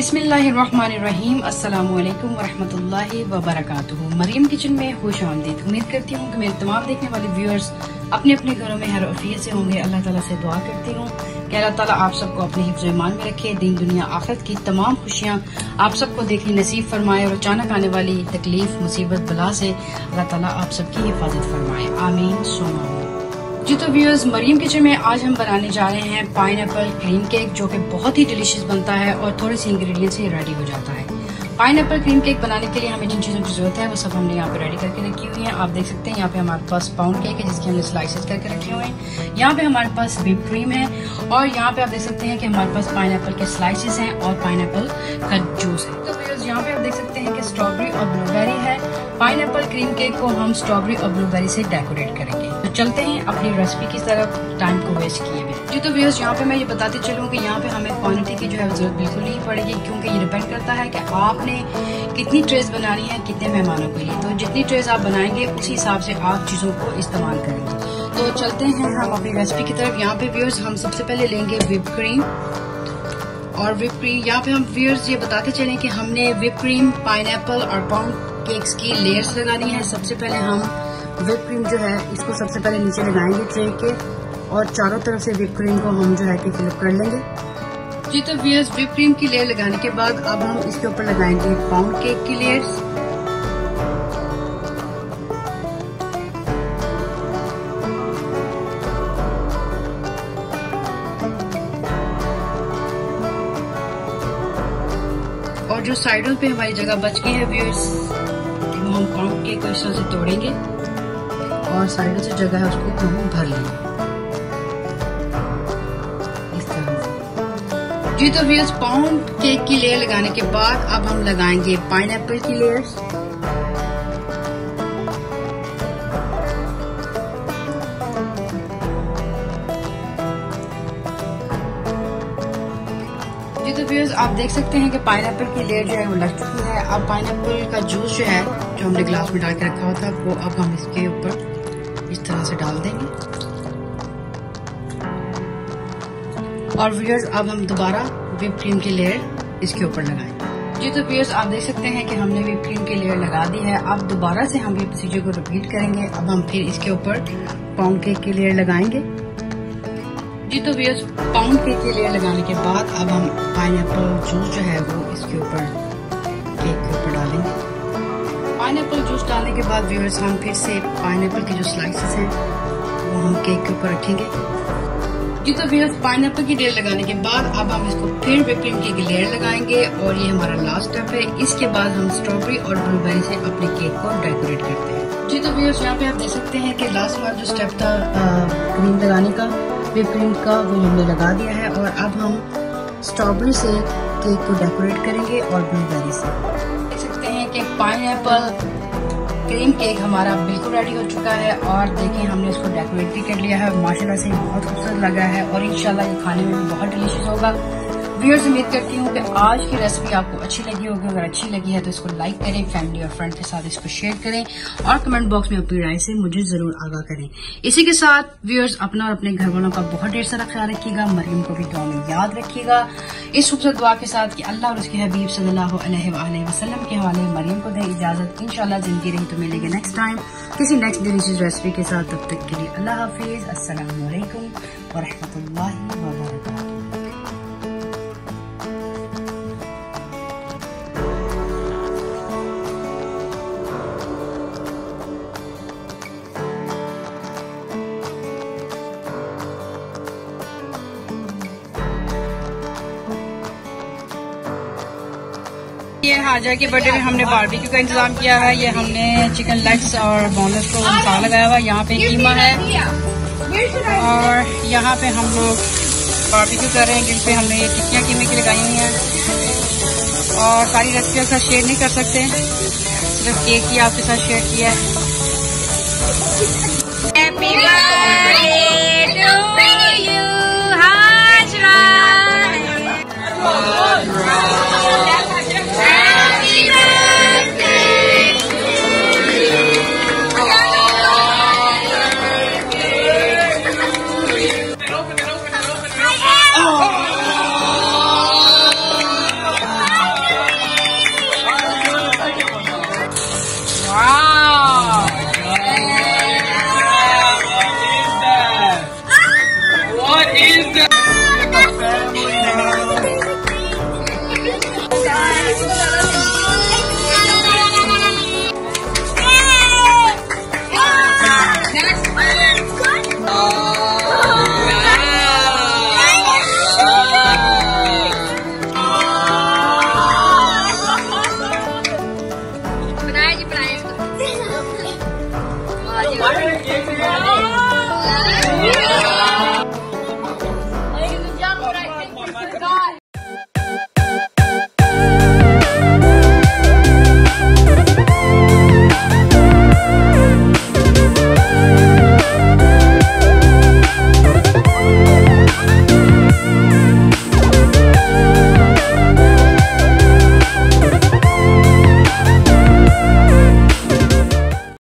अस्सलाम वालेकुम वरहमतुल्लाहि वबरकातुहू। मरियम किचन में खुश आमदीद। उम्मीद करती हूँ कि मेरे तमाम देखने वाले व्यूअर्स अपने अपने घरों में हर अफियत से होंगे। अल्लाह ताला से दुआ करती हूँ कि अल्लाह ताला आप सबको अपने हिफ्ज ईमान में रखे, दिन दुनिया आखिरत की तमाम खुशियाँ आप सबको देखनी नसीब फरमाए और अचानक आने वाली तकलीफ़, मुसीबत, बला से अल्लाह ताला आप सबकी हिफाजत फरमाए। आमीन। सोना जी तो व्यूअर्स मरियम किचन में आज हम बनाने जा रहे हैं पाइन एप्पल क्रीम केक जो कि बहुत ही डिलीशियस बनता है और थोड़े से इंग्रेडिएंट से रेडी हो जाता है। पाइन एप्पल क्रीम केक बनाने के लिए हमें जिन चीज़ों की ज़रूरत है, वो सब हमने यहाँ पे रेडी करके रखी हुई है। आप देख सकते हैं यहाँ पे हमारे पास पाउंड केक है, जिसके हमने स्लाइसेस करके रखे हुए हैं। यहाँ पे हमारे पास व्हिप क्रीम है और यहाँ पे आप देख सकते हैं कि हमारे पास पाइन के स्लाइसेस हैं और पाइन का जूस है। तो यहाँ पे आप देख सकते हैं कि स्ट्रॉबेरी और ब्लूबेरी है। पाइन क्रीम केक को हम स्ट्रॉबेरी और ब्लूबेरी से डेकोरेट करेंगे। चलते हैं, अपनी रेसिपी की तरफ़ टाइम को वेस्ट किए हुए जी तो व्यूअर्स यहाँ पे मैं ये बताते चलूँ कि यहाँ पे हमें क्वांटिटी की जो है ज़रूरत बिल्कुल नहीं पड़ेगी, क्योंकि ये डिपेंड करता है कि आपने कितनी ट्रेस बनानी है, कितने मेहमानों के लिए। तो जितनी ट्रेस आप बनाएँगे, उसी हिसाब से आप चीज़ों को इस्तेमाल करेंगे। तो चलते हैं हम अपनी रेसिपी की तरफ़। यहाँ पे व्यूअर्स हम सबसे पहले लेंगे विप क्रीम और विप क्रीम यहाँ पे हम व्यूअर्स ये बताते चलें कि हमने विप क्रीम पाइन और पाउंड केक्स की लेयर्स लगानी है। सबसे पहले हम विप क्रीम जो है, इसको सबसे पहले नीचे लगाएँगे ट्रे के, और चारों तरफ़ से विप क्रीम को हम जो है कि फिलअप कर लेंगे। जी तो वियर्स विप क्रीम की लेयर लगाने के बाद अब हम इसके ऊपर लगाएँगे पाउंड केक की लेयर्स और जो साइडों पे हमारी जगह बच गई है व्यूअर्स हम पाउंड केक को इस तरह से तोड़ेंगे। और साइडों से जगह है उसको हम भर लेंगे इस तरह से। जी तो व्यूअर्स पाउंड केक की लेयर लगाने के बाद अब हम लगाएँगे पाइन की लेयर्स जी तो व्यूअर्स आप देख सकते हैं कि पाइन की लेयर जो है वो लग चुकी है। अब पाइन का जूस जो है, जो हमने ग्लास में डाल के रखा हुआ था, वो अब हम इसके ऊपर इस तरह से डाल देंगे। और व्यूअर्स अब हम दोबारा विप क्रीम की लेयर इसके ऊपर लगाएँगे जी तो व्यूअर्स आप देख सकते हैं कि हमने विप क्रीम की लेयर लगा दी है। अब दोबारा से हम ये प्रोसीजर को रिपीट करेंगे। अब हम फिर इसके ऊपर पाउंड केक की लेयर लगाएँगे। जी तो व्यूअर्स पाउंड केक की लेयर लगाने के बाद अब हम पाइन जूस जो है वो इसके ऊपर केक के ऊपर डालेंगे। पाइन जूस डालने के बाद व्यूअर्स हम फिर से पाइन के जो स्लाइसेस हैं, वो हम केक के ऊपर रखेंगे। जी तो व्यूअर्स पाइन की लेयर लगाने के बाद अब हम इसको फिर विपिंग की लेयर लगाएँगे और ये हमारा लास्ट स्टेप है। इसके बाद हम स्ट्रॉबेरी और ब्लूबेरी से अपने केक को डेकोरेट करते हैं। जी तो व्यूअर्स यहाँ पे आप देख सकते हैं कि लास्ट वाला जो स्टेप था क्रीम लगाने का विप क्रीम का, वो हमने लगा दिया है। और अब हम स्ट्रॉबेरी से केक को डेकोरेट करेंगे और ब्लूबेरी से। कि पाइन क्रीम केक हमारा बिल्कुल रेडी हो चुका है और देखिए हमने इसको डेकोरेट भी कर लिया है। माशाल्लाह से बहुत खूबसूरत लगा है और इंशाल्लाह ये खाने में भी बहुत डिलीशियस होगा। व्यूअर्स उम्मीद करती हूँ कि आज की रेसिपी आपको अच्छी लगी होगी। अगर अच्छी लगी है तो इसको लाइक करें फैमिली और फ्रेंड के साथ इसको शेयर करें और कमेंट बॉक्स में अपनी राय से मुझे ज़रूर आगाह करें। इसी के साथ व्यूअर्स अपना और अपने घर वालों का बहुत ढेर सारा ख्याल रखिएगा, मरियम को भी दुआ में याद रखिएगा। इस खूबसूरत दुआ के साथ कि अल्लाह और उसके हबीब सल्लल्लाहु अलैहि वसल्लम के हवाले मरियम को दे इजाज़त। इंशाल्लाह ज़िंदगी रही तो मिलेगी नेक्स्ट टाइम किसी नेक्स्ट डिलीशियस रेसिपी के साथ, तब तक के लिए अल्लाह हाफिज। असलम वरहमतुल्लाहि वबरकातुहू ये हाजा के बर्थडे में हमने बारबेक्यू का इंतज़ाम किया है। ये हमने चिकन लेग्स और बोनलेस को मसाला लगाया हुआ यहाँ पे कीमा है। और यहाँ पे हम लोग बारबेक्यू कर रहे हैं। जिन पे हमने ये टिक्कियाँ कीमे की लगाई हुई हैं। और सारी रेसिपियों साथ शेयर नहीं कर सकते। सिर्फ़ केक ही आपके साथ शेयर किया है।